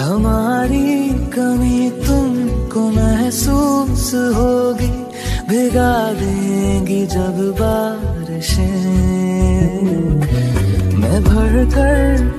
हमारी कमी तुमको महसूस होगी। भिगा देंगी जब बारिशें। मैं भर कर